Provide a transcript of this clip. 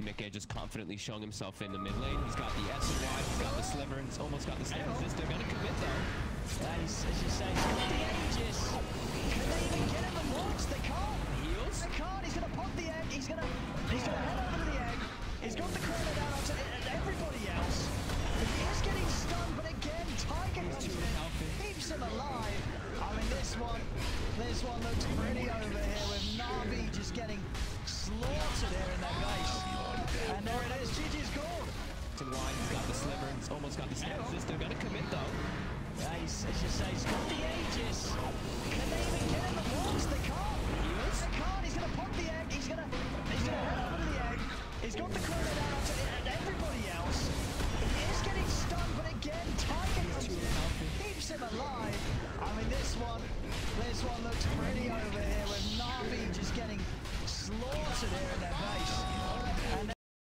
miCKe just confidently showing himself in the mid lane. He's got the S and Y, he's got the sliver, and he's almost got the stand resist. They're gonna commit though. Nice, as you say, got the Aegis. Can they even get him at once? They can't. Heals. They can't. He's gonna pop the egg. He's gonna he's gonna head over to the egg. He's got the chrono down onto everybody else. He is getting stunned, but again, Taiga comes in, keeps him alive. I mean, this one, this one looks pretty there it is, GG's gone. To wide, he's got the sliver, and he's almost got the stand resist. They're gonna commit though. Nice, as you say, he's got the Aegis. Can they even get him at once? They can't. Heals. They can't. He's gonna pop the egg. He's gonna he's gonna head over to the egg. He's got the chrono down